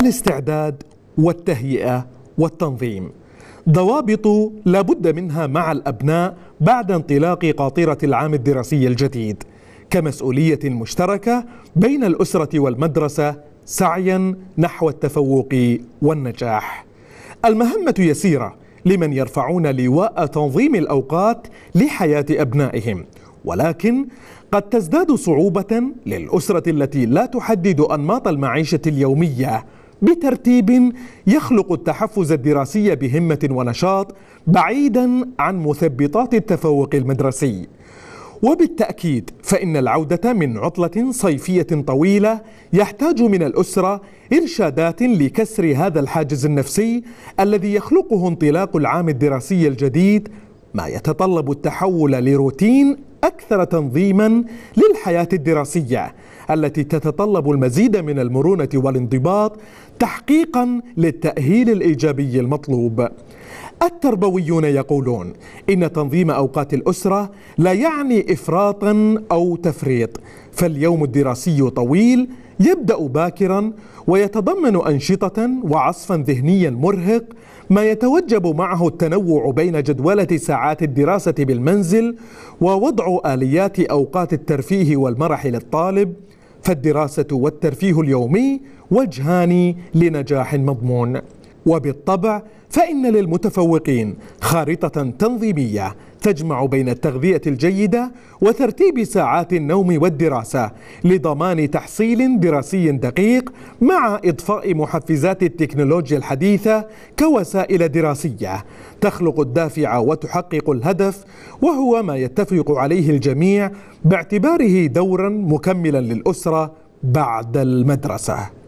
الاستعداد والتهيئة والتنظيم. ضوابط لا بد منها مع الأبناء بعد انطلاق قاطرة العام الدراسي الجديد. كمسؤولية مشتركة بين الأسرة والمدرسة سعيا نحو التفوق والنجاح. المهمة يسيرة لمن يرفعون لواء تنظيم الأوقات لحياة أبنائهم ولكن قد تزداد صعوبة للأسرة التي لا تحدد أنماط المعيشة اليومية. بترتيب يخلق التحفز الدراسي بهمة ونشاط بعيدا عن مثبطات التفوق المدرسي. وبالتأكيد فإن العودة من عطلة صيفية طويلة يحتاج من الأسرة إرشادات لكسر هذا الحاجز النفسي الذي يخلقه انطلاق العام الدراسي الجديد ما يتطلب التحول لروتين أكثر تنظيما للحياة الدراسية التي تتطلب المزيد من المرونة والانضباط تحقيقا للتأهيل الإيجابي المطلوب. التربويون يقولون إن تنظيم أوقات الأسرة لا يعني إفراطا أو تفريط فاليوم الدراسي طويل يبدأ باكرا ويتضمن أنشطة وعصفا ذهنيا مرهق ما يتوجب معه التنوع بين جدولة ساعات الدراسة بالمنزل ووضع آليات أوقات الترفيه والمرح للطالب فالدراسة والترفيه اليومي وجهان لنجاح مضمون. وبالطبع فإن للمتفوقين خارطة تنظيمية تجمع بين التغذية الجيدة وترتيب ساعات النوم والدراسة لضمان تحصيل دراسي دقيق مع إضفاء محفزات التكنولوجيا الحديثة كوسائل دراسية تخلق الدافع وتحقق الهدف وهو ما يتفق عليه الجميع باعتباره دورا مكملا للأسرة بعد المدرسة.